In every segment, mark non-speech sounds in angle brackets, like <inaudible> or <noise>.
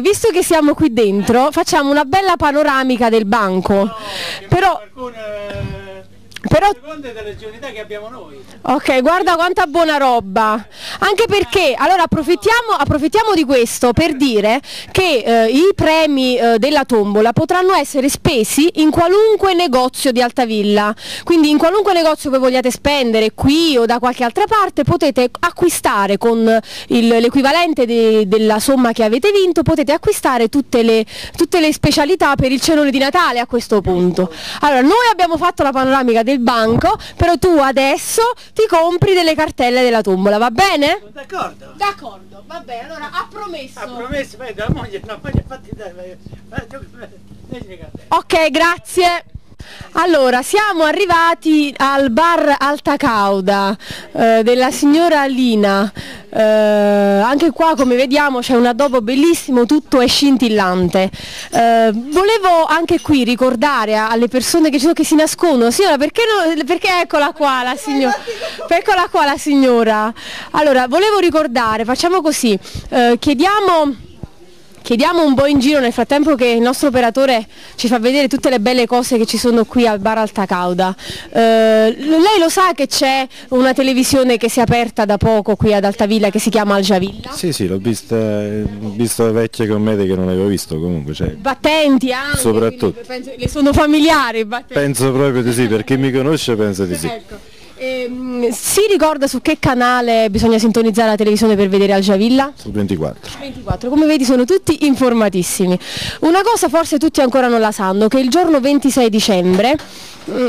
Visto che siamo qui dentro, facciamo una bella panoramica del banco. Però, però che. Ok, guarda quanta buona roba. Anche perché, allora approfittiamo, approfittiamo di questo per dire che eh, i premi eh, della tombola potranno essere spesi in qualunque negozio di Altavilla. Quindi in qualunque negozio voi vogliate spendere, qui o da qualche altra parte, potete acquistare con l'equivalente de- della somma che avete vinto, potete acquistare tutte le, tutte le specialità per il cenone di Natale a questo punto. Allora, noi abbiamo fatto la panoramica del banco, però tu adesso ti compri delle cartelle della tombola, va bene? D'accordo. D'accordo, va bene, allora ha promesso. Ha promesso, poi la moglie, la moglie infatti dai, vai, vai, gioca- leggi le carte. Ok, grazie. Allora, siamo arrivati al bar Alta Cauda eh, della signora Lina. Eh, anche qua, come vediamo, c'è un addobbo bellissimo, tutto è scintillante. Eh, volevo anche qui ricordare alle persone che ci sono che si nascondono, signora, perché, no- perché eccola qua la signora? Eccola qua la signora. Allora, volevo ricordare, facciamo così, eh, chiediamo... Chiediamo un po' in giro nel frattempo che il nostro operatore ci fa vedere tutte le belle cose che ci sono qui al bar Alta Cauda. Eh, lei lo sa che c'è una televisione che si è aperta da poco qui ad Altavilla che si chiama Algiavilla? Sì, sì, l'ho vista, eh, ho visto vecchie commedie che non avevo visto comunque, cioè, Battenti anche, Soprattutto. penso- le sono familiari i battenti. penso proprio di sì, per chi mi conosce penso di sì. Ecco. Ehm, si ricorda su che canale bisogna sintonizzare la televisione per vedere Algiavilla? Su 24. 24, come vedi sono tutti informatissimi. Una cosa forse tutti ancora non la sanno, che il giorno 26 dicembre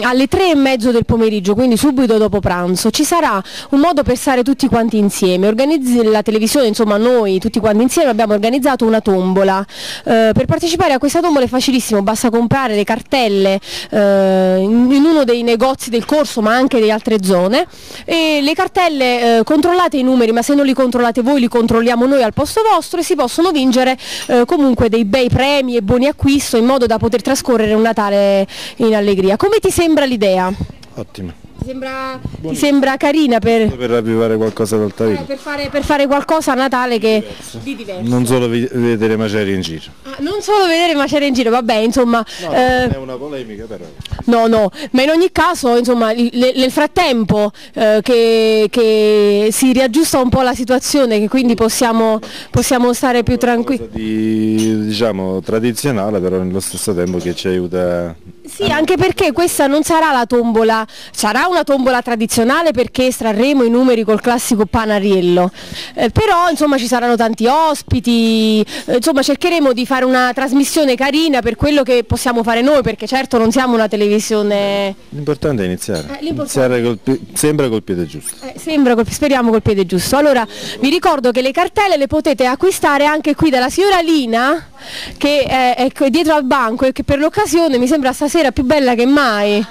alle 3 e mezzo del pomeriggio, quindi subito dopo pranzo, ci sarà un modo per stare tutti quanti insieme. Organizzi la televisione, insomma noi tutti quanti insieme abbiamo organizzato una tombola. Eh, per partecipare a questa tombola è facilissimo, basta comprare le cartelle eh, in in uno dei negozi del corso ma anche di altre zone e le cartelle eh, controllate i numeri ma se non li controllate voi li controlliamo noi al posto vostro e si possono vincere eh, comunque dei bei premi e buoni acquisto in modo da poter trascorrere un Natale in allegria. Come ti sembra l'idea? Ottimo. Ti sembra, ti sembra carina per, Per ravvivare qualcosa eh, d'Altavilla. per fare, per fare qualcosa a Natale che di diverso? Non solo vedere macerie in giro. Ah, non solo vedere macerie in giro, vabbè, insomma, No, eh, non è una polemica però. No, no, ma in ogni caso, insomma, nel frattempo eh, che, che si riaggiusta un po' la situazione, che quindi possiamo, possiamo stare più tranquilli. Di diciamo tradizionale però nello stesso tempo che ci aiuta Sì, anche perché questa non sarà la tombola, sarà una tombola tradizionale perché estrarremo i numeri col classico panariello, Eh, però insomma ci saranno tanti ospiti, eh, insomma cercheremo di fare una trasmissione carina per quello che possiamo fare noi, perché certo non siamo una televisione... L'importante è iniziare. Eh, iniziare col sempre col piede giusto. Eh, sembra, col- speriamo col piede giusto. Allora, vi ricordo che le cartelle le potete acquistare anche qui dalla signora Lina, che è, è dietro al banco e che per l'occasione mi sembra stasera più bella che mai.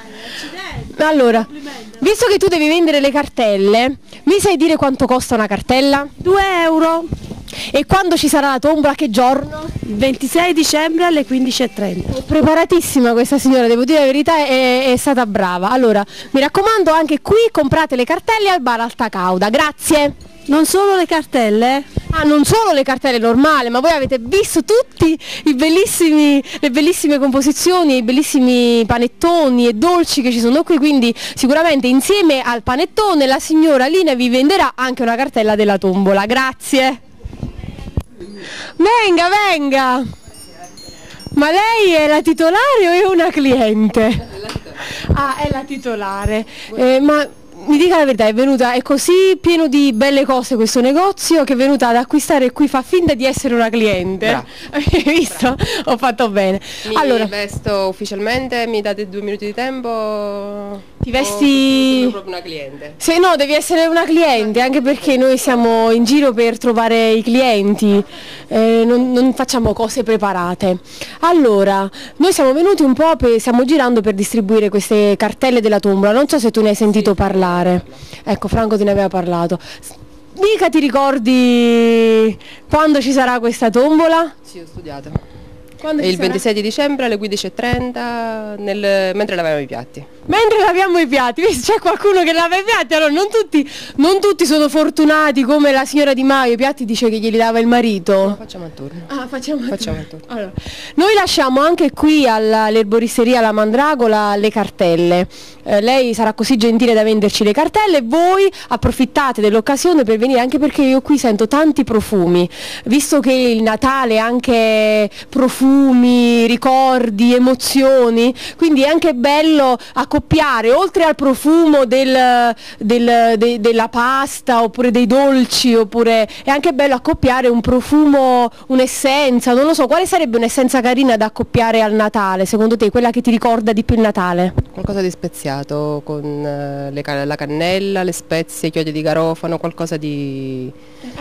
Allora, visto che tu devi vendere le cartelle, mi sai dire quanto costa una cartella? 2 euro, E quando ci sarà la tombola, che giorno? il 26 dicembre alle 15.30. È preparatissima questa signora, devo dire la verità, è, è stata brava. Allora, mi raccomando, anche qui comprate le cartelle al bar Alta Cauda. Grazie. Non solo le cartelle, Ah, non solo le cartelle normali, ma voi avete visto tutti i bellissimi, le bellissime composizioni, i bellissimi panettoni e dolci che ci sono qui, quindi sicuramente insieme al panettone la signora Lina vi venderà anche una cartella della tombola. Grazie. Venga, venga. Ma lei è la titolare o è una cliente? Ah, è la titolare. Eh, ma mi dica la verità, è venuta, è così pieno di belle cose questo negozio che è venuta ad acquistare qui, fa finta di essere una cliente. <laughs> Hai visto? Ho fatto bene. Mi Allora, vesto ufficialmente, mi date due minuti di tempo? Ti vesti- sono proprio una cliente? se no devi essere una cliente, anche perché noi siamo in giro per trovare i clienti, eh, non, non facciamo cose preparate. Allora, noi siamo venuti un po', per, stiamo girando per distribuire queste cartelle della tombola, non so se tu ne hai sentito parlare. Ecco, Franco te ne aveva parlato. Mica ti ricordi quando ci sarà questa tombola? Sì, ho studiato. Quando Il sarà? 26 di dicembre alle 15.30 nel- mentre lavavamo i piatti. Mentre laviamo i piatti, c'è qualcuno che lava i piatti, allora non tutti, non tutti sono fortunati come la signora Di Maio, i piatti dice che glieli lava il marito. Facciamo a turno. Ah, facciamo, Facciamo il turno. Allora, noi lasciamo anche qui all'erboristeria La Mandragola le cartelle. Eh, lei sarà così gentile da venderci le cartelle, voi approfittate dell'occasione per venire anche perché io qui sento tanti profumi, visto che il Natale è anche profumi, ricordi, emozioni, quindi è anche bello accoppiare oltre al profumo del- del- de- della pasta oppure dei dolci, oppure è anche bello accoppiare un profumo, un'essenza, non lo so, quale sarebbe un'essenza carina da accoppiare al Natale, secondo te, quella che ti ricorda di più il Natale? Qualcosa di speziato con eh, le la cannella, le spezie, chiodi di garofano, qualcosa di...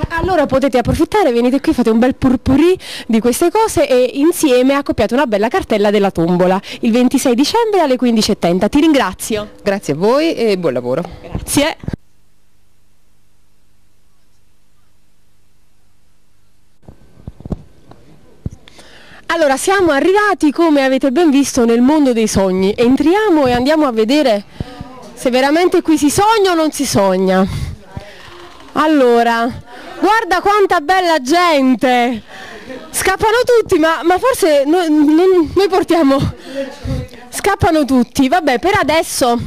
Allora potete approfittare, venite qui, fate un bel purpurì di queste cose e insieme accoppiate una bella cartella della tombola il 26 dicembre alle 15.30. Ti ringrazio. Grazie a voi e buon lavoro. Grazie. Allora, siamo arrivati, come avete ben visto, nel mondo dei sogni. Entriamo e andiamo a vedere se veramente qui si sogna o non si sogna. Allora, guarda quanta bella gente! Scappano tutti, ma, ma forse noi, non- noi portiamo... Scappano tutti. Vabbè, per adesso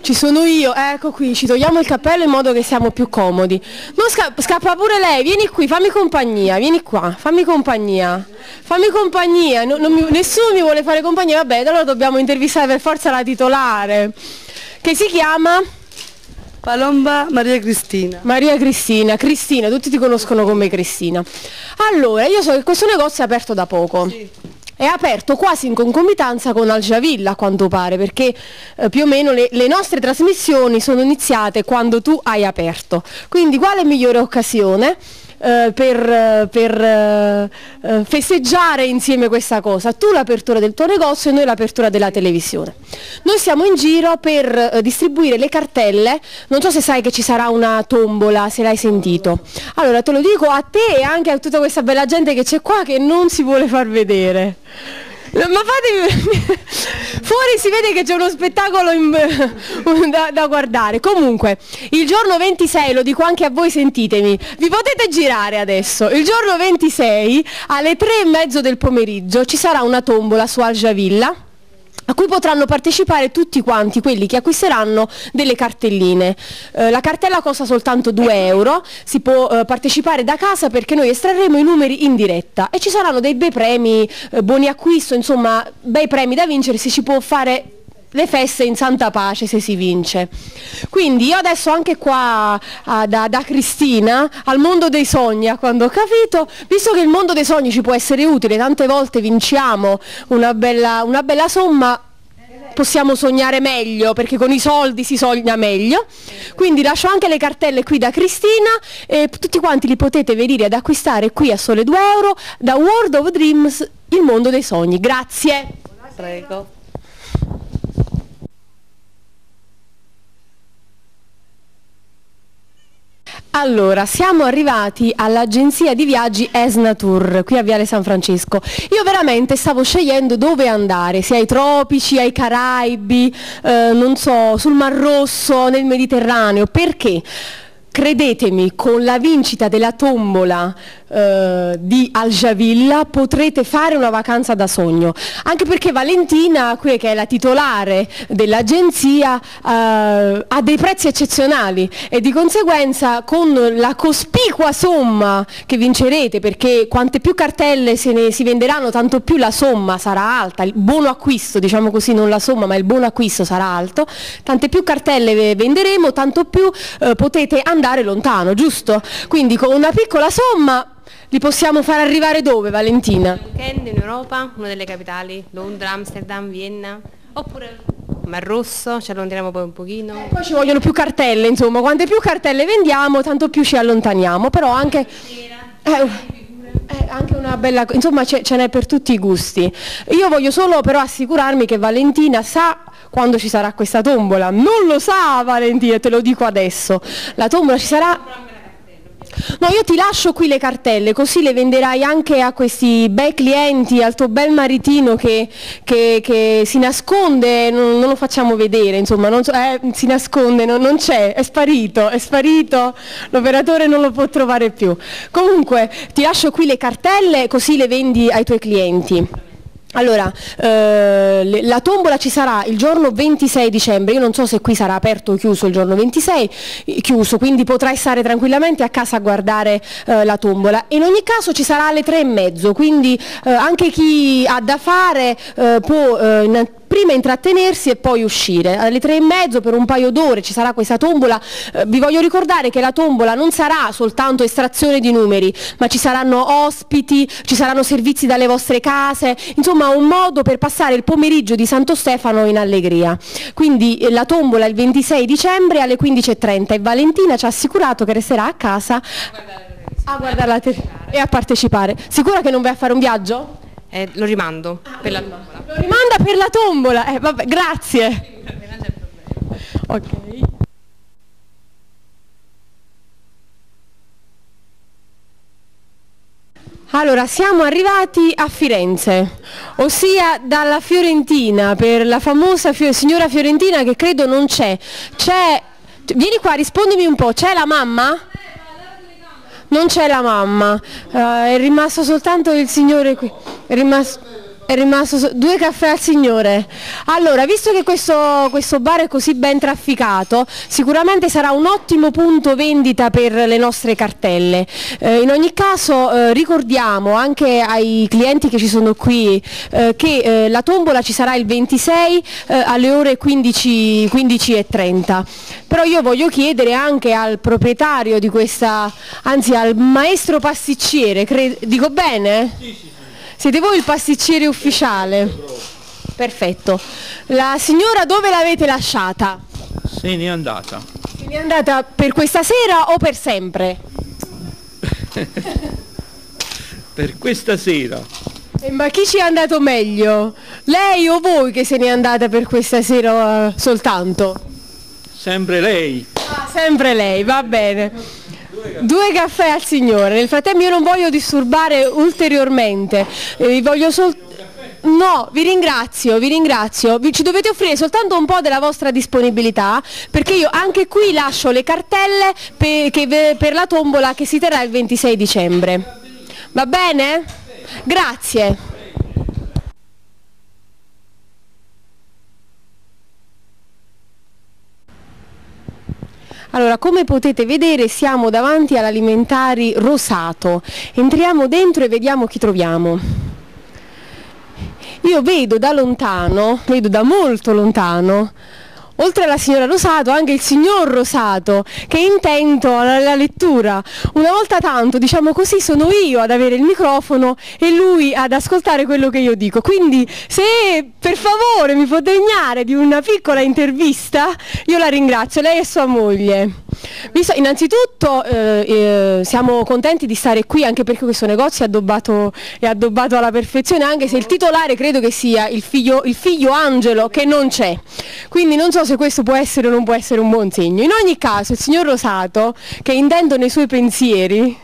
ci sono io, ecco qui, ci togliamo il cappello in modo che siamo più comodi. Non sca- scappa pure lei, vieni qui, fammi compagnia, vieni qua, fammi compagnia. Fammi compagnia, no- mi- nessuno mi vuole fare compagnia, vabbè, allora dobbiamo intervistare per forza la titolare, che si chiama Palomba Maria Cristina. Maria Cristina. Cristina, tutti ti conoscono come Cristina. Allora, io so che questo negozio è aperto da poco. È aperto quasi in concomitanza con Algiavilla a quanto pare, perché eh, più o meno le, le nostre trasmissioni sono iniziate quando tu hai aperto. Quindi quale migliore occasione eh, per, per, eh, festeggiare insieme questa cosa? Tu l'apertura del tuo negozio e noi l'apertura della televisione. Noi siamo in giro per eh, distribuire le cartelle, non so se sai che ci sarà una tombola, se l'hai sentito. Allora te lo dico a te e anche a tutta questa bella gente che c'è qua che non si vuole far vedere. Ma fatemi... <laughs> Fuori si vede che c'è uno spettacolo in- <laughs> da, da guardare. Comunque, il giorno 26, lo dico anche a voi, sentitemi, vi potete girare adesso. Il giorno 26 alle 3 e mezzo del pomeriggio ci sarà una tombola su Algiavilla a cui potranno partecipare tutti quanti quelli che acquisteranno delle cartelline. Eh, la cartella costa soltanto 2 euro, si può eh, partecipare da casa perché noi estrarremo i numeri in diretta e ci saranno dei bei premi, eh, buoni acquisto, insomma, bei premi da vincere, si ci può fare le feste in santa pace se si vince. Quindi io adesso anche qua ah, da, da Cristina al mondo dei sogni, a quando ho capito, visto che il mondo dei sogni ci può essere utile, tante volte vinciamo una bella, una bella somma, possiamo sognare meglio perché con i soldi si sogna meglio. Quindi lascio anche le cartelle qui da Cristina e tutti quanti li potete venire ad acquistare qui a sole 2 euro da World of Dreams, il mondo dei sogni. Grazie. Prego. Allora, siamo arrivati all'agenzia di viaggi Esnatur, qui a Viale San Francesco. Io veramente stavo scegliendo dove andare, se ai tropici, ai Caraibi, eh, non so, sul Mar Rosso, nel Mediterraneo, perché? Credetemi, con la vincita della tombola eh, di Algiavilla potrete fare una vacanza da sogno, anche perché Valentina, qui che è la titolare dell'agenzia, eh, ha dei prezzi eccezionali e di conseguenza con la cospicua somma che vincerete, perché quante più cartelle se ne si venderanno, tanto più la somma sarà alta, il buono acquisto, diciamo così, non la somma, ma il buono acquisto sarà alto, tante più cartelle ve- venderemo, tanto più eh, potete andare lontano, giusto? Quindi con una piccola somma li possiamo far arrivare dove, Valentina? weekend in Europa, una delle capitali, Londra, Amsterdam, Vienna, oppure Mar Rosso, ci allontaniamo poi un pochino. Poi ci vogliono più cartelle, insomma, quante più cartelle vendiamo, tanto più ci allontaniamo, però anche... Eh, eh, anche una bella, insomma ce, ce n'è per tutti i gusti. Io voglio solo però assicurarmi che Valentina sa quando ci sarà questa tombola. Non lo sa Valentina, te lo dico adesso. La tombola ci sarà... No, io ti lascio qui le cartelle, così le venderai anche a questi bei clienti, al tuo bel maritino che, che- che si nasconde, non, non lo facciamo vedere, insomma, non eh, si nasconde, non, non c'è, è sparito, è sparito, l'operatore non lo può trovare più. Comunque, ti lascio qui le cartelle, così le vendi ai tuoi clienti. Allora, eh, la tombola ci sarà il giorno 26 dicembre, io non so se qui sarà aperto o chiuso il giorno 26, eh, chiuso, quindi potrai stare tranquillamente a casa a guardare eh, la tombola. In ogni caso ci sarà alle tre e mezzo, quindi eh, anche chi ha da fare eh, può eh, prima intrattenersi e poi uscire. Alle tre e mezzo per un paio d'ore ci sarà questa tombola. Eh, vi voglio ricordare che la tombola non sarà soltanto estrazione di numeri, ma ci saranno ospiti, ci saranno servizi dalle vostre case, insomma un modo per passare il pomeriggio di Santo Stefano in allegria. Quindi eh, la tombola il 26 dicembre alle 15.30 e Valentina ci ha assicurato che resterà a casa a guardare la tele e a partecipare. Sicura che non vai a fare un viaggio? Eh, lo rimando per la tombola. Lo rimanda per la tombola. Eh, vabbè, grazie. Ok. Allora, siamo arrivati a Firenze, ossia dalla Fiorentina, per la famosa fio- signora Fiorentina che credo non c'è. C'è, vieni qua, rispondimi un po', c'è la mamma? Non c'è la mamma, Eh, è rimasto soltanto il signore qui. È rimasto, è rimasto due caffè al signore. Allora, visto che questo, questo bar è così ben trafficato, sicuramente sarà un ottimo punto vendita per le nostre cartelle. Eh, in ogni caso eh, ricordiamo anche ai clienti che ci sono qui eh, che eh, la tombola ci sarà il 26 eh, alle ore 15, 15.30. Però io voglio chiedere anche al proprietario di questa, anzi al maestro pasticcere, cre- dico bene? Siete voi il pasticcere ufficiale? Perfetto. La signora dove l'avete lasciata? Se n'è andata. Se n'è andata per questa sera o per sempre? <laughs> Per questa sera. Eh, ma chi ci è andato meglio? Lei o voi che se n'è andata per questa sera soltanto? Sempre lei. Ah, sempre lei, va bene. Due caffè al signore. Nel frattempo io non voglio disturbare ulteriormente. eh, voglio sol- No, vi ringrazio, vi ringrazio. Vi- ci dovete offrire soltanto un po' della vostra disponibilità perché io anche qui lascio le cartelle pe- che per la tombola che si terrà il 26 dicembre. Va bene? Grazie. Allora, come potete vedere siamo davanti all'alimentari Rosato. Entriamo dentro e vediamo chi troviamo. Io vedo da lontano, vedo da molto lontano, oltre alla signora Rosato, anche il signor Rosato, che è intento alla, lettura. Una volta tanto, diciamo così, sono io ad avere il microfono e lui ad ascoltare quello che io dico. Quindi, se per favore mi può degnare di una piccola intervista, io la ringrazio, lei e sua moglie. Visto- innanzitutto eh, eh, siamo contenti di stare qui anche perché questo negozio è addobbato, è addobbato alla perfezione, anche se il titolare credo che sia il figlio, il figlio Angelo che non c'è. Quindi non so se questo può essere o non può essere un buon segno. In ogni caso il signor Rosato, che intendo nei suoi pensieri,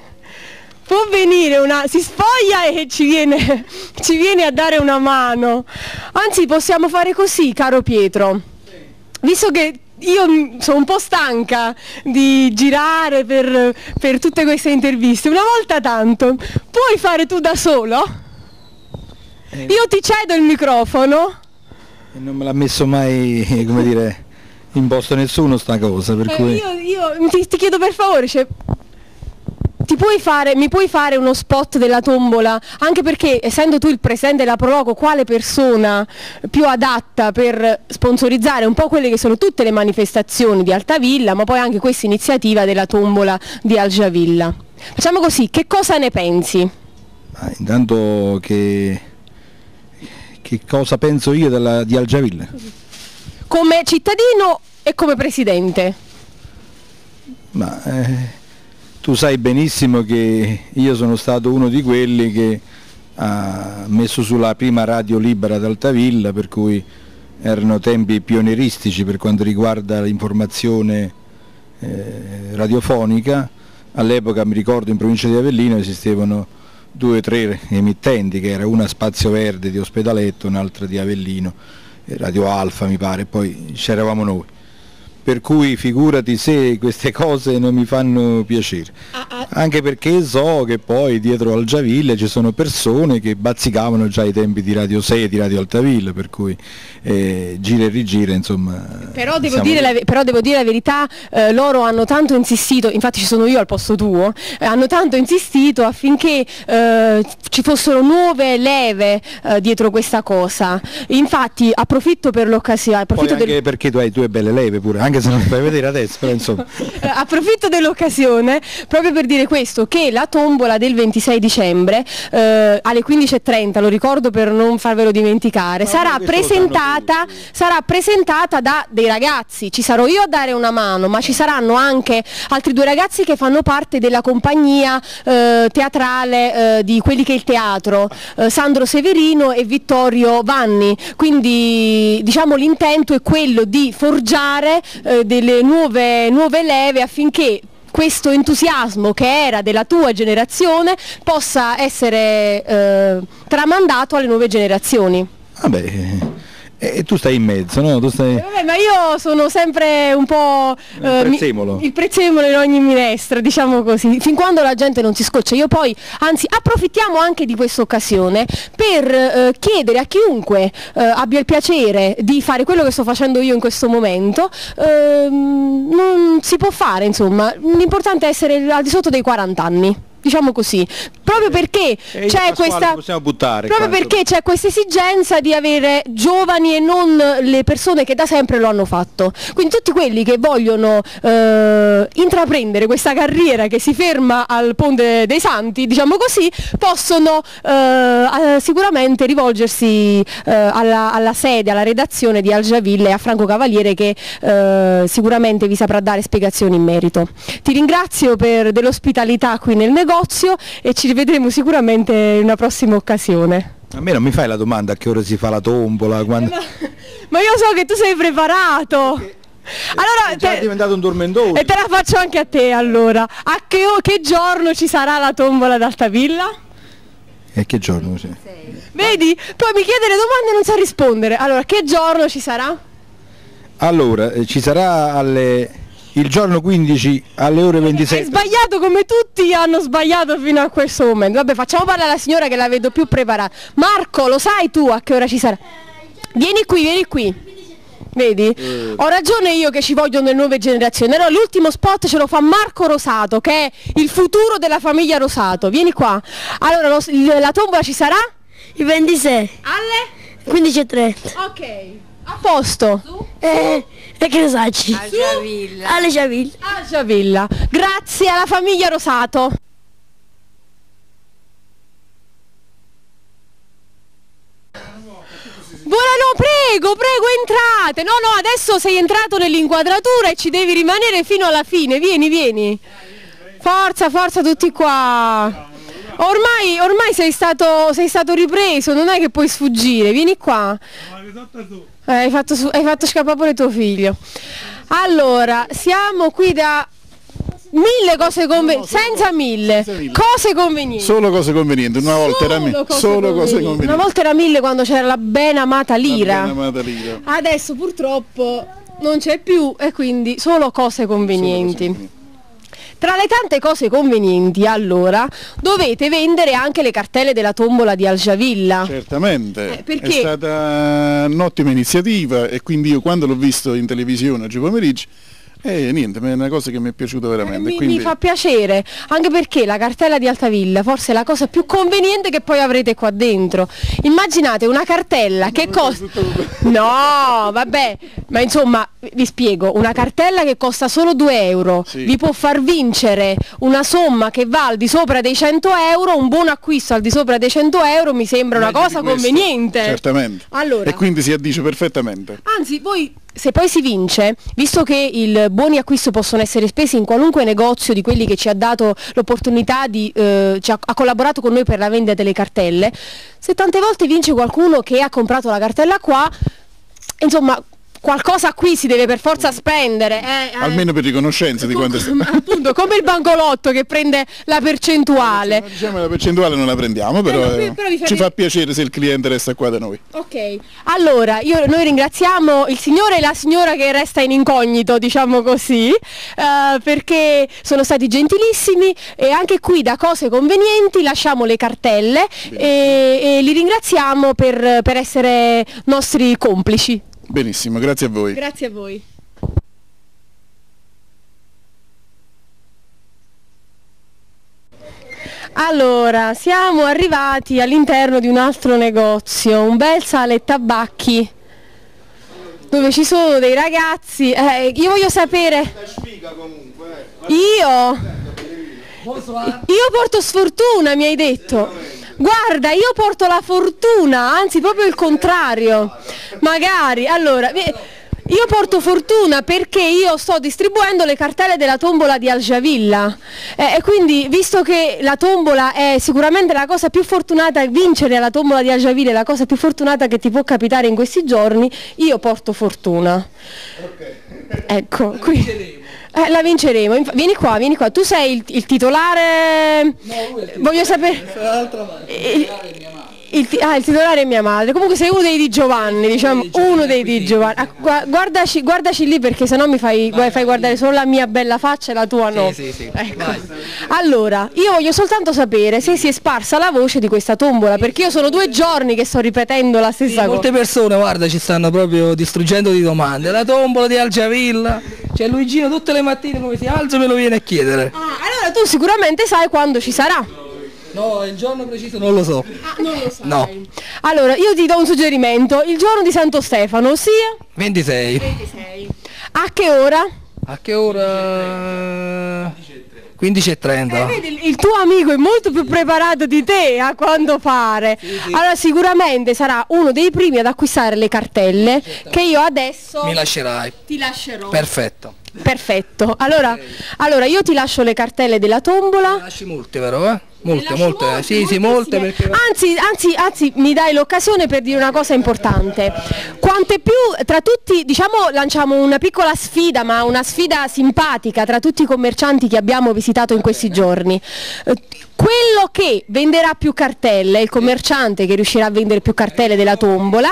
può venire una. si spoglia e ci viene, <laughs> ci viene a dare una mano. Anzi possiamo fare così, caro Pietro. Visto che io sono un po' stanca di girare per, per tutte queste interviste, una volta tanto, puoi fare tu da solo? Io ti cedo il microfono. Non me l'ha messo mai, <laughs> come dire, in posto nessuno sta cosa, per Eh, cui... io io ti, ti chiedo per favore, cioè, ti puoi fare, mi puoi fare uno spot della tombola? Anche perché, essendo tu il presidente della Proloco, quale persona più adatta per sponsorizzare un po' quelle che sono tutte le manifestazioni di Altavilla, ma poi anche questa iniziativa della tombola di Algiavilla? Facciamo così, che cosa ne pensi? Ah, intanto che... che cosa penso io della, di Algiavilla? Come cittadino e come presidente? Ma eh, tu sai benissimo che io sono stato uno di quelli che ha messo sulla prima radio libera d'Altavilla, per cui erano tempi pionieristici per quanto riguarda l'informazione eh, radiofonica, all'epoca mi ricordo in provincia di Avellino esistevano due o tre emittenti, che era una Spazio Verde di Ospedaletto, un'altra di Avellino, eh, Radio Alfa mi pare, poi c'eravamo noi. Per cui figurati se queste cose non mi fanno piacere. Anche perché so che poi dietro al Giaville ci sono persone che bazzicavano già ai tempi di Radio 6 e di Radio Altavilla, per cui eh, gira e rigira, insomma. Però devo, dire la, però devo dire la verità, eh, loro hanno tanto insistito, infatti ci sono io al posto tuo, eh, hanno tanto insistito affinché eh, ci fossero nuove leve eh, dietro questa cosa. Infatti approfitto per l'occasione, del- perché tu hai due belle leve pure, anche se non fai vedere adesso, però insomma. eh, approfitto dell'occasione proprio per dire questo, che la tombola del 26 dicembre eh, alle 15.30, lo ricordo per non farvelo dimenticare, sarà presentata, sarà presentata da dei ragazzi, ci sarò io a dare una mano, ma ci saranno anche altri due ragazzi che fanno parte della compagnia eh, teatrale eh, di quelli che è il teatro, eh, Sandro Severino e Vittorio Vanni, quindi diciamo l'intento è quello di forgiare eh, delle nuove, nuove leve affinché questo entusiasmo che era della tua generazione possa essere eh, tramandato alle nuove generazioni. Eh, e tu stai in mezzo, no? Tu stai... Vabbè, ma io sono sempre un po' Il eh, mi- prezzemolo. il prezzemolo in ogni minestra, diciamo così, fin quando la gente non si scoccia. Io poi, anzi, approfittiamo anche di questa occasione per eh, chiedere a chiunque eh, abbia il piacere di fare quello che sto facendo io in questo momento, ehm, non si può fare, insomma, l'importante è essere al di sotto dei 40 anni. Diciamo così, proprio perché E io c'è questa. buttare Proprio perché c'è questa esigenza di avere giovani e non le persone che da sempre lo hanno fatto. Quindi tutti quelli che vogliono eh, intraprendere questa carriera che si ferma al Ponte dei Santi, diciamo così, possono eh, eh, sicuramente rivolgersi eh, alla, alla sede, alla redazione di Algiaville e a Franco Cavaliere che eh, sicuramente vi saprà dare spiegazioni in merito. Ti ringrazio per dell'ospitalità qui nel negozio e ci rivedremo sicuramente in una prossima occasione. A me non mi fai la domanda a che ora si fa la tombola, quando... Ma io so che tu sei preparato. Allora, È già te- diventato un tormentone. e te la faccio anche a te allora. A che, o- che giorno ci sarà la tombola d'Altavilla? E che giorno? Sì. Vedi? Poi mi chiede le domande e non sa rispondere. Allora, che giorno ci sarà? Allora, eh, ci sarà alle... il giorno 15 alle ore Hai 27. sbagliato come tutti hanno sbagliato fino a questo momento. Vabbè, facciamo parlare alla signora che la vedo più preparata. Marco, lo sai tu a che ora ci sarà? Vieni qui, vieni qui. Vedi? Ho ragione io che ci vogliono le nuove generazioni. Allora l'ultimo spot ce lo fa Marco Rosato, che è il futuro della famiglia Rosato. Vieni qua. Allora lo- la tombola ci sarà? Il 26, Alle? 15 e 3. Ok. A posto. Eh, e che ne sacci? Algiavilla. Alle Giaville. Algia Villa. Grazie alla famiglia Rosato. Buonanotte, prego, prego, entrate. No, no, adesso sei entrato nell'inquadratura e ci devi rimanere fino alla fine. Vieni, vieni. Forza, forza tutti qua. Ormai, ormai sei, stato, sei stato ripreso, non è che puoi sfuggire. Vieni qua. Eh, hai, fatto su- hai fatto scappare pure tuo figlio. Allora, siamo qui da mille cose convenienti, senza mille, cose convenienti. Solo cose convenienti, una volta era me, Solo cose solo cose convenienti. convenienti. Una volta era mille quando c'era la ben amata lira. La ben amata lira. Adesso purtroppo non c'è più e quindi solo cose convenienti. Tra le tante cose convenienti, allora, dovete vendere anche le cartelle della tombola di Algiavilla. Certamente, Eh, perché? è stata un'ottima iniziativa e quindi io quando l'ho visto in televisione oggi pomeriggio, eh, niente, è una cosa che mi è piaciuta veramente. Mi, quindi... mi fa piacere, anche perché la cartella di Altavilla forse è la cosa più conveniente che poi avrete qua dentro. Immaginate una cartella che costa... <laughs> No, vabbè, ma insomma vi spiego, una cartella che costa solo 2 euro, Sì. vi può far vincere una somma che va al di sopra dei 100 euro, un buon acquisto al di sopra dei 100 euro mi sembra una Meglio cosa conveniente. Certamente. Allora. E quindi si addice perfettamente. Anzi, poi se poi si vince, visto che i buoni acquisti possono essere spesi in qualunque negozio di quelli che ci ha dato l'opportunità di, eh, ha, ha collaborato con noi per la vendita delle cartelle, se tante volte vince qualcuno che ha comprato la cartella qua, insomma, qualcosa qui si deve per forza spendere. eh, eh. Almeno per riconoscenza di quanto è <laughs> appunto come il bancolotto che prende la percentuale. Diciamo la percentuale non la prendiamo, però, no, eh, però ci fa piacere se il cliente resta qua da noi. Ok, allora io- noi ringraziamo il signore e la signora che resta in incognito, diciamo così, eh, perché sono stati gentilissimi e anche qui da cose convenienti lasciamo le cartelle e, e li ringraziamo per, per essere nostri complici. Benissimo, grazie a voi. Grazie a voi. Allora, siamo arrivati all'interno di un altro negozio, un bel sale tabacchi, dove ci sono dei ragazzi. eh, io voglio sapere. Io? Io porto sfortuna, mi hai detto. Guarda, io porto la fortuna, anzi proprio il contrario. Magari, allora, io porto fortuna perché io sto distribuendo le cartelle della tombola di Algiavilla Eh, e quindi visto che la tombola è sicuramente la cosa più fortunata, vincere alla tombola di Algiavilla è la cosa più fortunata che ti può capitare in questi giorni, io porto fortuna. Ecco, qui. Eh, la vinceremo. Inf- vieni qua, vieni qua. Tu sei il, il titolare. Voglio sapere. Il, il ti- ah, il titolare è mia madre. Comunque sei uno dei di Giovanni, diciamo, uno dei di Giovanni. Ah, gua- guardaci, guardaci lì perché sennò mi fai, guai- fai guardare solo la mia bella faccia e la tua no. Ecco. Allora, io voglio soltanto sapere se si è sparsa la voce di questa tombola, perché io sono due giorni che sto ripetendo la stessa cosa. Molte persone, guarda, ci stanno proprio distruggendo di domande. La tombola di Algiavilla, c'è Luigino tutte le mattine come si alza me lo viene a chiedere. Ah, allora tu sicuramente sai quando ci sarà. No, il giorno preciso non lo so. non lo sai. No, Allora, io ti do un suggerimento, il giorno di Santo Stefano, ossia 26. a che ora? A che ora? 15.30. Eh, vedi, il- tuo amico è molto più preparato di te a quanto pare. Allora sicuramente sarà uno dei primi ad acquistare le cartelle che io adesso Mi lascerai. ti lascerò. Perfetto. Perfetto. Allora, allora io ti lascio le cartelle della tombola. Lasci molte, vero? Eh? Molte, molte. molte, sì, sì, molte perché Anzi, anzi, anzi, mi dai l'occasione per dire una cosa importante. Quante più, tra tutti, diciamo, lanciamo una piccola sfida, ma una sfida simpatica tra tutti i commercianti che abbiamo visitato in questi giorni. Eh, Quello che venderà più cartelle, il commerciante che riuscirà a vendere più cartelle della tombola,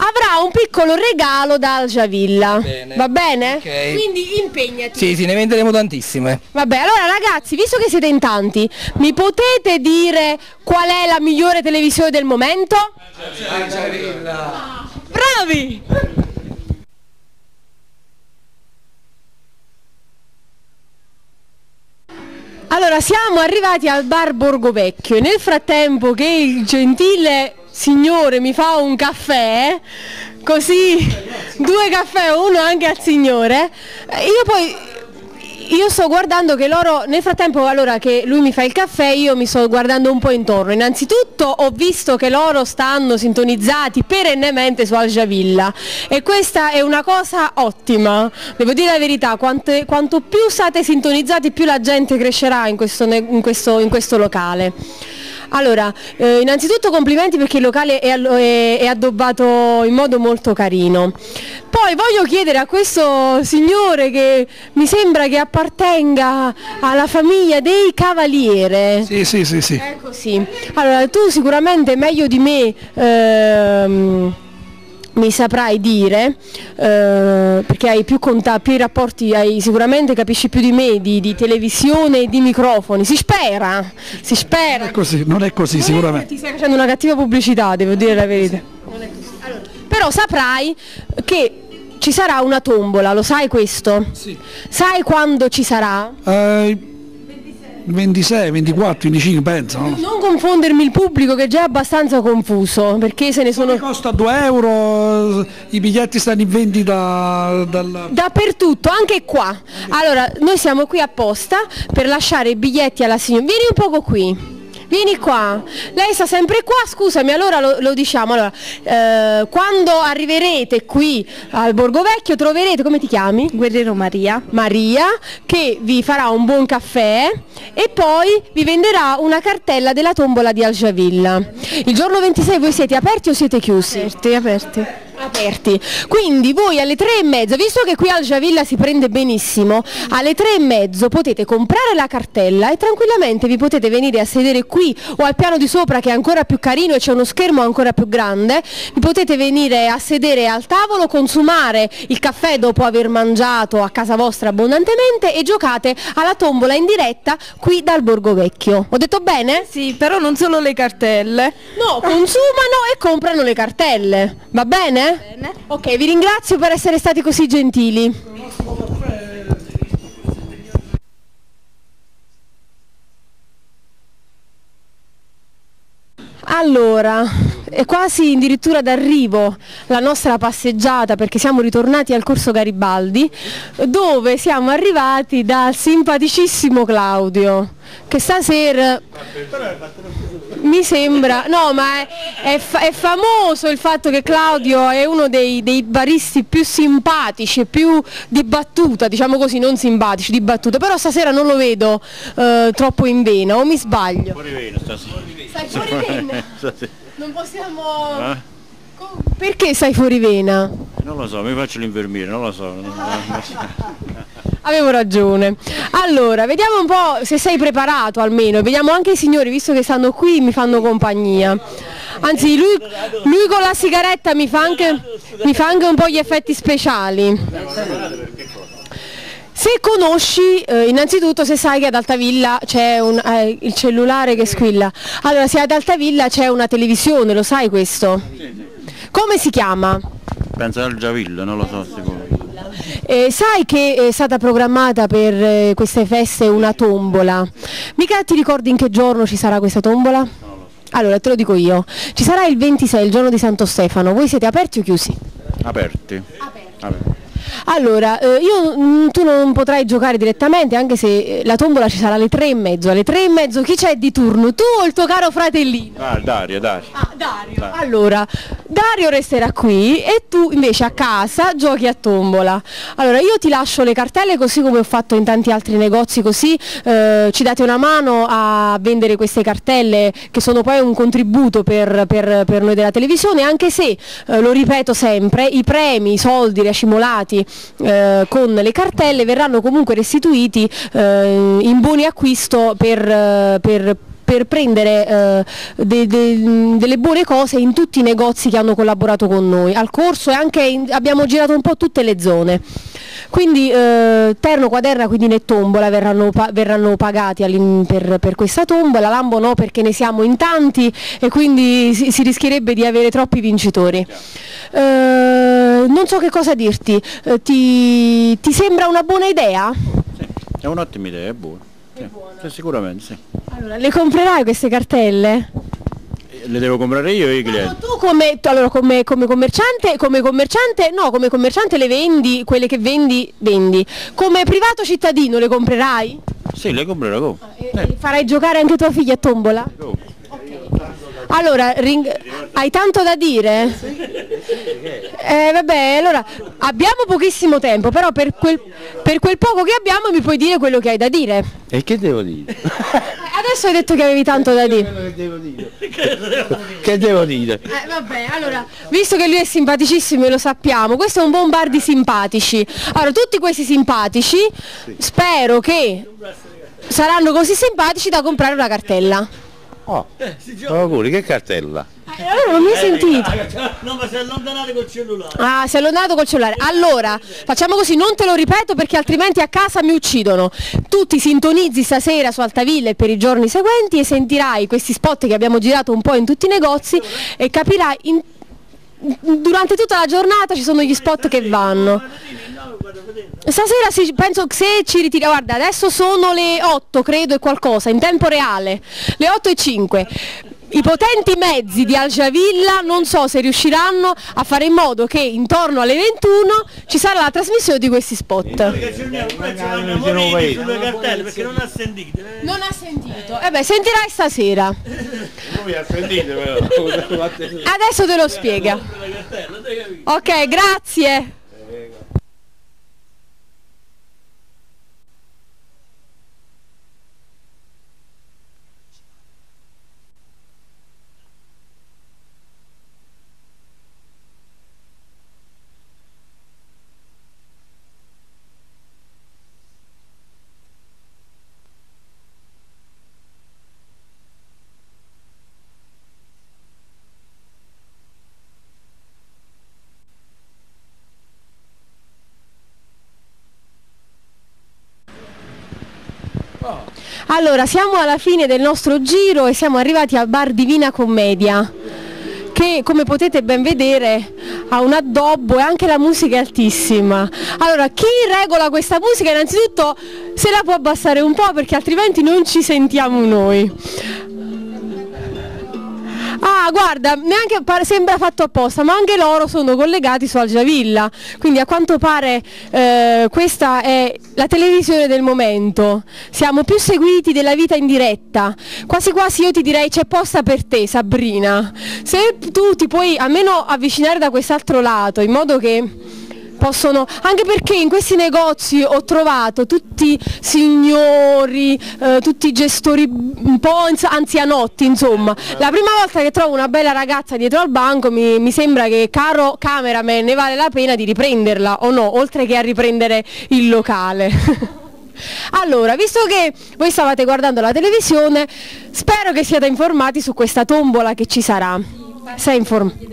avrà un piccolo regalo da Algiavilla. Va bene? Ok. Quindi impegnati. Sì, sì, ne venderemo tantissime. Vabbè, allora ragazzi, visto che siete in tanti, mi potete dire qual è la migliore televisione del momento? Bravi! Allora, siamo arrivati al bar Borgo Vecchio e nel frattempo che il gentile signore mi fa un caffè, così due caffè, uno anche al signore, io poi io sto guardando che loro, nel frattempo allora che lui mi fa il caffè, io mi sto guardando un po' intorno. Innanzitutto ho visto che loro stanno sintonizzati perennemente su Algiavilla e questa è una cosa ottima. Devo dire la verità, quante- quanto più state sintonizzati più la gente crescerà in questo, in questo- in questo locale. Allora, eh, innanzitutto complimenti perché il locale è, è- è addobbato in modo molto carino. Poi voglio chiedere a questo signore che mi sembra che appartenga alla famiglia dei Cavaliere. Sì, sì, sì, sì. È così. Allora, tu sicuramente meglio di me ehm, mi saprai dire, eh, perché hai più contatti, più rapporti, hai, sicuramente capisci più di me di, di televisione e di microfoni. Si spera, si spera. È così, non è così sicuramente. Ti stai facendo una cattiva pubblicità, devo dire la verità. Allora, però saprai che ci sarà una tombola, lo sai questo? Sì. Sai quando ci sarà? Eh, 26, 24, 25 penso. no? Non confondermi il pubblico che già è abbastanza confuso, perché se ne sono... Costa 2 euro, i biglietti stanno in vendita dal... Dappertutto, anche qua. Allora, noi siamo qui apposta per lasciare i biglietti alla signora. Vieni un poco qui. Vieni qua, lei sta sempre qua, scusami, allora lo, lo diciamo, allora, eh, quando arriverete qui al Borgo Vecchio troverete, come ti chiami? Guerriero Maria. Maria, che vi farà un buon caffè e poi vi venderà una cartella della tombola di Algiavilla. Il giorno 26 voi siete aperti o siete chiusi? Aperti, aperti. Aperti. Quindi voi alle tre e mezza, visto che qui al Giavilla si prende benissimo, alle tre e mezzo potete comprare la cartella e tranquillamente vi potete venire a sedere qui o al piano di sopra che è ancora più carino e c'è uno schermo ancora più grande, vi potete venire a sedere al tavolo, consumare il caffè dopo aver mangiato a casa vostra abbondantemente e giocate alla tombola in diretta qui dal Borgo Vecchio. Ho detto bene? Sì, però non solo le cartelle. No, consumano e comprano le cartelle. Va bene? Bene. Ok, vi ringrazio per essere stati così gentili. Allora, è quasi addirittura d'arrivo la nostra passeggiata perché siamo ritornati al corso Garibaldi dove siamo arrivati dal simpaticissimo Claudio che stasera mi sembra, no ma è, è fa- è famoso il fatto che Claudio è uno dei, dei baristi più simpatici e più di battuta, diciamo così, non simpatici, di battuta, però stasera non lo vedo eh, troppo in vena, o mi sbaglio? Fuori vena stasera. Stai fuori vena? Non possiamo... Eh? Perché sei fuori vena? Non lo so, mi faccio l'infermiere, non lo so. non- Avevo ragione. Allora, vediamo un po' se sei preparato almeno, vediamo anche i signori, visto che stanno qui, mi fanno compagnia. Anzi, lui, lui con la sigaretta mi fa, anche, mi fa anche un po' gli effetti speciali. Se conosci, eh, innanzitutto se sai che ad Altavilla c'è un, eh, il cellulare che squilla, allora se ad Altavilla c'è una televisione, lo sai questo? Come si chiama? Penso al Giavillo, non lo so sicuro. Eh, sai che è stata programmata per eh, queste feste una tombola? Mica ti ricordi in che giorno ci sarà questa tombola? Allora, te lo dico io. Ci sarà il 26, il giorno di Santo Stefano. Voi siete aperti o chiusi? Aperti. Aperti. Allora, eh, io, mm, tu non potrai giocare direttamente anche se eh, la tombola ci sarà alle tre e mezzo. Alle tre e mezzo chi c'è di turno? Tu o il tuo caro fratellino? Ah, Dario, Dario. Dario. Allora, Dario resterà qui e tu invece a casa giochi a tombola. Allora, io ti lascio le cartelle così come ho fatto in tanti altri negozi, così eh, ci date una mano a vendere queste cartelle che sono poi un contributo per, per- per noi della televisione, anche se, eh, lo ripeto sempre, i premi, i soldi racimolati eh, con le cartelle verranno comunque restituiti eh, in buoni acquisto per- eh, per per prendere eh, de- de- delle buone cose in tutti i negozi che hanno collaborato con noi. Al corso e anche in- abbiamo girato un po' tutte le zone. Quindi eh, Terno, Quaderna, quindi né tombola verranno, pa- verranno pagati per, per questa tombola, Lambo no perché ne siamo in tanti e quindi si, si rischierebbe di avere troppi vincitori. Eh, non so che cosa dirti, Eh, ti, ti sembra una buona idea? È un'ottima idea, è buono. Sì. Sì, sicuramente sì. Allora, le comprerai queste cartelle? Le devo comprare io o i clienti? Tu come, tu, allora, come, come commerciante, come commerciante, no, come commerciante le vendi, quelle che vendi, vendi. Come privato cittadino le comprerai? Sì, le comprerò. come? E farai giocare anche tua figlia a tombola? Allora, ring- hai tanto da dire? Eh, vabbè, allora abbiamo pochissimo tempo, però per quel, per quel poco che abbiamo mi puoi dire quello che hai da dire. E che devo dire? Adesso hai detto che avevi tanto da dire. Che devo dire? Eh, vabbè, allora, visto che lui è simpaticissimo e lo sappiamo, questo è un buon bar di simpatici. Allora, tutti questi simpatici, spero che saranno così simpatici da comprare una cartella. Oh, auguri, che cartella? Eh, allora non mi hai sentito. No, ma si è allontanato col cellulare. Ah, sei allontanato col cellulare. Allora, facciamo così, non te lo ripeto perché altrimenti a casa mi uccidono. Tu ti sintonizzi stasera su Altavilla e per i giorni seguenti e sentirai questi spot che abbiamo girato un po' in tutti i negozi e capirai in- durante tutta la giornata ci sono gli spot che vanno. Stasera si- penso se ci ritira, guarda, adesso sono le 8 credo e qualcosa, in tempo reale, le 8 e 5. I potenti mezzi di Algiavilla non so se riusciranno a fare in modo che intorno alle 21 ci sarà la trasmissione di questi spot. Non ha sentito. eh. Non ha sentito. Eh beh, sentirai stasera. Adesso te lo spiega. Ok, grazie. Allora, siamo alla fine del nostro giro e siamo arrivati al bar Divina Commedia che come potete ben vedere ha un addobbo e anche la musica è altissima. Allora, chi regola questa musica innanzitutto se la può abbassare un po' perché altrimenti non ci sentiamo noi. Ah, guarda, neanche sembra fatto apposta, ma anche loro sono collegati su Algiavilla. Quindi a quanto pare eh, questa è la televisione del momento. Siamo più seguiti della vita in diretta. Quasi quasi io ti direi c'è posta per te, Sabrina. Se tu ti puoi almeno avvicinare da quest'altro lato, in modo che possono anche perché in questi negozi ho trovato tutti signori eh, tutti gestori un po' anzi- anzianotti insomma la prima volta che trovo una bella ragazza dietro al banco mi, mi sembra che caro cameraman ne vale la pena di riprenderla o no oltre che a riprendere il locale <laughs> Allora, visto che voi stavate guardando la televisione, spero che siate informati su questa tombola che ci sarà. Sei informato?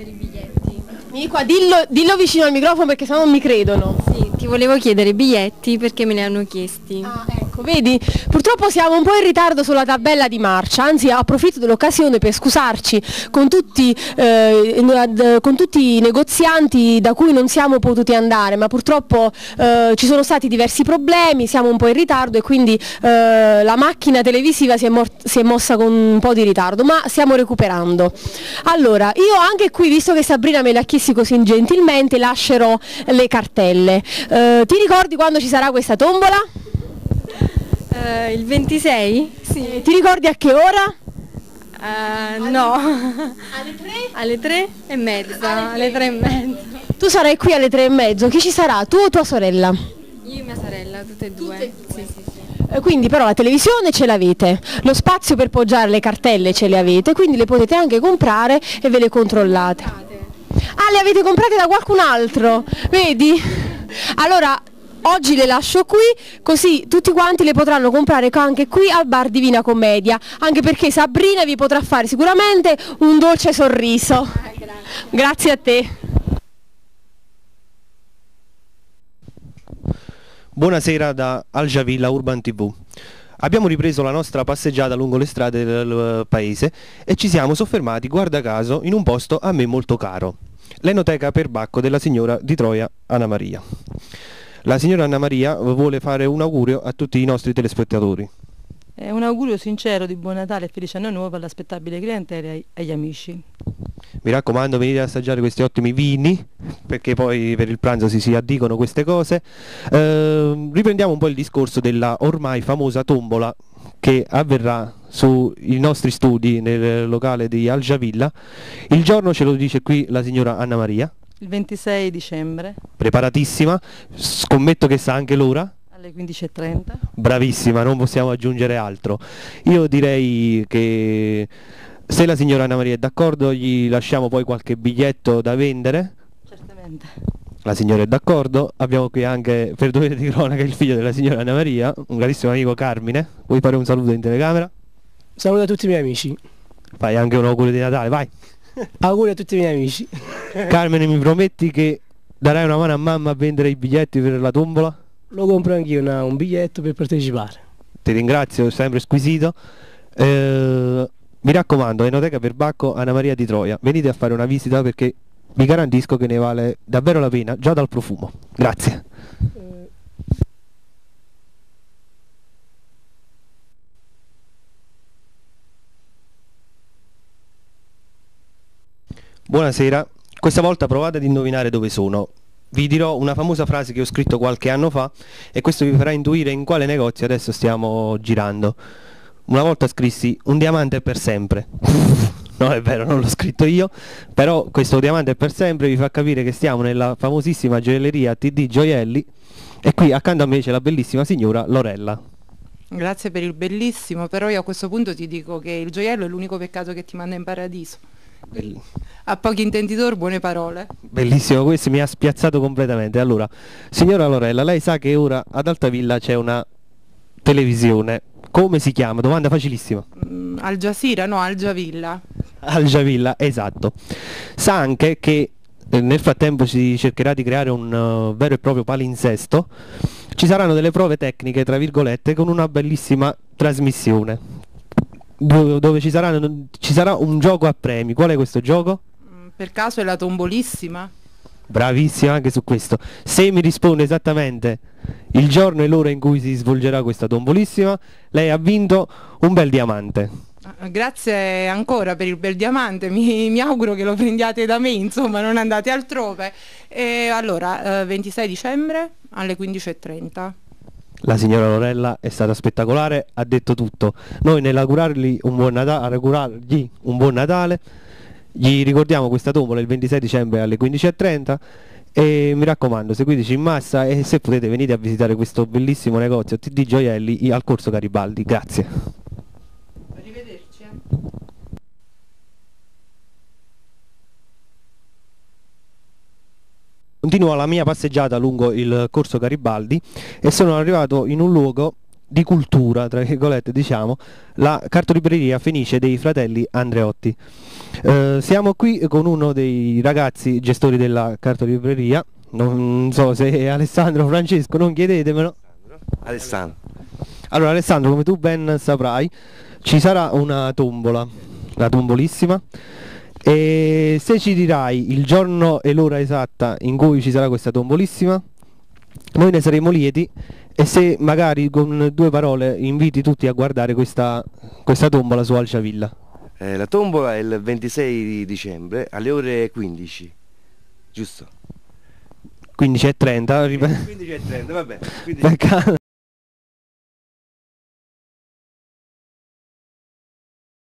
Vieni qua, dillo, dillo vicino al microfono perché sennò non mi credono. Sì, ti volevo chiedere i biglietti perché me ne hanno chiesti. Ecco, vedi, purtroppo siamo un po' in ritardo sulla tabella di marcia, anzi approfitto dell'occasione per scusarci con tutti, eh, con tutti i negozianti da cui non siamo potuti andare, ma purtroppo eh, ci sono stati diversi problemi, siamo un po' in ritardo e quindi eh, la macchina televisiva si è, si è mossa con un po' di ritardo, ma stiamo recuperando. Allora, io anche qui, visto che Sabrina me l'ha chiesti così gentilmente, lascerò le cartelle. Eh, ti ricordi quando ci sarà questa tombola? Eh, il 26? Sì. Ti ricordi a che ora? Eh, no. Alle 3? Alle 3 e mezza. Alle 3 e mezza. Tu sarai qui alle tre e mezzo, chi ci sarà? Tu o tua sorella? Io e mia sorella, tutte e due. Sì, sì, sì. Eh, Quindi però la televisione ce l'avete, lo spazio per poggiare le cartelle ce le avete, quindi le potete anche comprare e ve le controllate. Ah, le avete comprate da qualcun altro? Vedi? Allora, oggi le lascio qui, così tutti quanti le potranno comprare co- anche qui al bar Divina Commedia, anche perché Sabrina vi potrà fare sicuramente un dolce sorriso. Grazie a te. Buonasera da Algiavilla Urban TV. Abbiamo ripreso la nostra passeggiata lungo le strade del paese e ci siamo soffermati, guarda caso, in un posto a me molto caro, l'enoteca per Bacco della signora di Troia Anna Maria. La signora Anna Maria vuole fare un augurio a tutti i nostri telespettatori. Eh, un augurio sincero di buon Natale e felice anno nuovo all'aspettabile clientela e agli amici. Mi raccomando, venite ad assaggiare questi ottimi vini, perché poi per il pranzo si si addicono queste cose. Ehm, riprendiamo un po' il discorso della ormai famosa tombola che avverrà sui nostri studi nel locale di Algiavilla. Il giorno ce lo dice qui la signora Anna Maria, Il 26 dicembre preparatissima, scommetto che sa anche l'ora. alle 15.30. Bravissima, non possiamo aggiungere altro. Io direi che se la signora Anna Maria è d'accordo gli lasciamo poi qualche biglietto da vendere. Certamente. La signora è d'accordo, abbiamo qui anche per dovere di cronaca il figlio della signora Anna Maria, un carissimo amico Carmine. Vuoi fare un saluto in telecamera? Saluto a tutti i miei amici. Fai anche un augurio di Natale, vai. Auguri a tutti i miei amici. <laughs> Carmine, mi prometti che darai una mano a mamma a vendere i biglietti per la tombola? Lo compro anch'io una- un biglietto per partecipare. Ti ringrazio, sempre squisito. Eh, mi raccomando, Enoteca per Bacco, Anna Maria di Troia, venite a fare una visita perché vi garantisco che ne vale davvero la pena, già dal profumo. Grazie. Buonasera, questa volta provate ad indovinare dove sono. Vi dirò una famosa frase che ho scritto qualche anno fa e questo vi farà intuire in quale negozio adesso stiamo girando. Una volta scrissi un diamante per sempre. <laughs> No, è vero, non l'ho scritto io, però questo diamante per sempre vi fa capire che stiamo nella famosissima gioielleria TD Gioielli e qui accanto a me c'è la bellissima signora Lorella. Grazie per il bellissimo, però io a questo punto ti dico che il gioiello è l'unico peccato che ti manda in paradiso. Bell- A pochi intenditori buone parole. Bellissimo, questo mi ha spiazzato completamente. Allora, signora Lorella, lei sa che ora ad Altavilla c'è una televisione. Come si chiama? Domanda facilissima. Mm, Al Giasira, no, Al Giavilla. Algiavilla, esatto. Sa anche che eh, nel frattempo si cercherà di creare un eh, vero e proprio palinsesto ci saranno delle prove tecniche, tra virgolette, con una bellissima trasmissione. Dove, dove ci, saranno- ci sarà un gioco a premi. Qual è questo gioco? Per caso è la tombolissima? Bravissima anche su questo. Se mi risponde esattamente il giorno e l'ora in cui si svolgerà questa tombolissima, lei ha vinto un bel diamante. Ah, Grazie ancora per il bel diamante, mi, mi auguro che lo prendiate da me, insomma, non andate altrove. E allora, eh, 26 dicembre alle 15.30. La signora Lorella è stata spettacolare, ha detto tutto. Noi nell'augurargli un buon Natale, un buon Natale, gli ricordiamo questa tombola il 26 dicembre alle 15.30 e mi raccomando seguiteci in massa e se potete venite a visitare questo bellissimo negozio TD Gioielli al Corso Garibaldi. Grazie. Continuo la mia passeggiata lungo il corso Garibaldi e sono arrivato in un luogo di cultura, tra virgolette diciamo, la cartolibreria Fenice dei fratelli Andreotti. Eh, siamo qui con uno dei ragazzi gestori della cartolibreria, non so se è Alessandro o Francesco, non chiedetemelo. Alessandro. Allora Alessandro, come tu ben saprai, ci sarà una tombola, la tombolissima, e se ci dirai il giorno e l'ora esatta in cui ci sarà questa tombolissima, noi ne saremo lieti e se magari con due parole inviti tutti a guardare questa, questa tombola su Alciavilla. Eh, la tombola è il 26 di dicembre alle ore 15, giusto? 15.30, rip- 15.30, va bene. 15. per, ca-